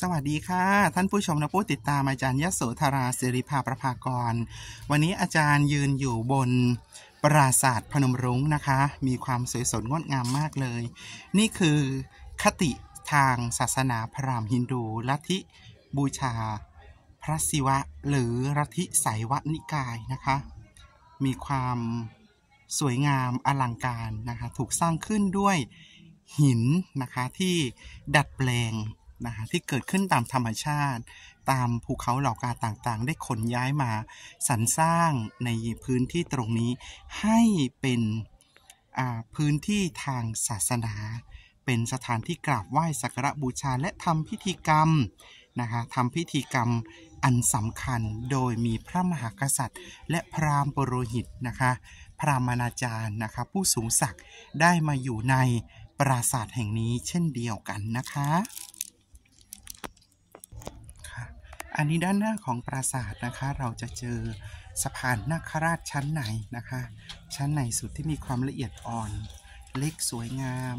สวัสดีค่ะ ท่านผู้ชมและผู้ติดตามอาจารย์ยโสธราสิริภาประภากร วันนี้อาจารย์ยืนอยู่บนปราสาทพนมรุ้งนะคะ มีความสวยสดงดงามมากเลย นี่คือคติทางศาสนาพราหมณ์ฮินดูลัทธิบูชา พระศิวะ หรือลัทธิไสยวนิกายนะคะ มีความสวยงามอลังการนะคะ ถูกสร้างขึ้นด้วยหินนะคะที่ดัดแปลง นะคะที่เกิดขึ้นตามธรรมชาติ ตามภูเขาเหล่ากาต่างๆ ได้ขนย้ายมาสรรสร้างในพื้นที่ตรงนี้ให้เป็นพื้นที่ทางศาสนา เป็นสถานที่กราบไหว้สักการะบูชาและทำพิธีกรรมนะคะทำพิธีกรรมอันสำคัญโดยมีพระมหากษัตริย์ และพราหมณ์ปรหิตนะคะพราหมณาจารย์นะคะผู้สูงศักดิ์ได้มาอยู่ในปราสาทแห่งนี้เช่นเดียวกันนะคะ อันนี้ด้านหน้าของปราสาทนะคะ เราจะเจอสะพานนาคราชชั้นไหนนะคะ ชั้นไหนสุดที่มีความละเอียดอ่อน เล็กสวยงาม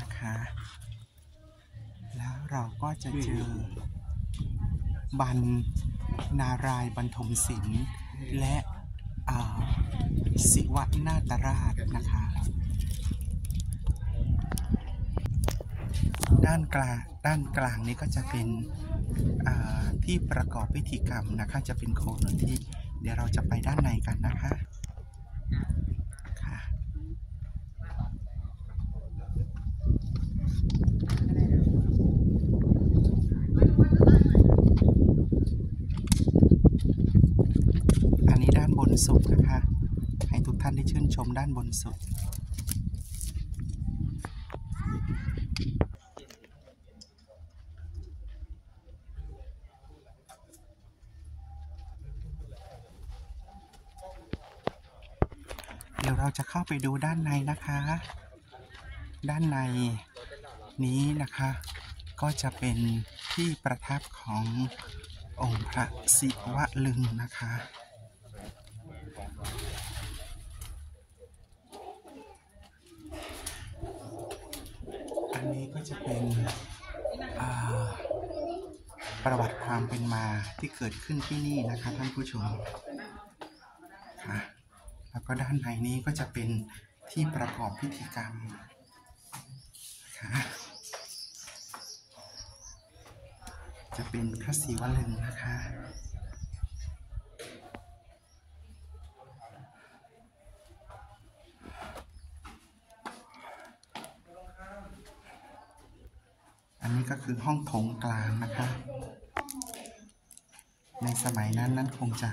นะคะแล้วเราก็จะเจอบันนารายบรรทมศิลป์และศิวนาตราชนะคะ ด้านกลางด้านกลางนี้ก็จะเป็น ที่ประกอบพิธีกรรมนะคะจะเป็นโคนที่เดี๋ยวเราจะไปด้านในกันนะคะค่ะอันนี้ด้านบนสุดนะคะ ให้ทุกท่านได้ชื่นชมด้านบนสุด ยวเราจะเข้าไปดูด้านในนะคะ ด้านในนี้นะคะ ก็จะเป็นที่ประทับขององค์พระศิวะลึงนะคะ อันนี้ก็จะเป็นประวัติความเป็นมาที่เกิดขึ้นที่นี่นะคะท่านผู้ชม แล้วก็ด้านในนี้ก็จะเป็นที่ประกอบพิธีกรรมค่ะจะเป็นพระศิวลึงนะคะอันนี้ก็คือห้องโถงกลางนะคะ ในสมัยนั้นนั้นคงจะ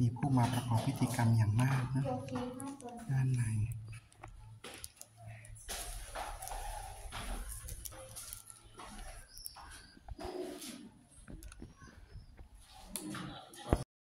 มีผู้มาประกอบพิธีกรรมอย่างมากนะ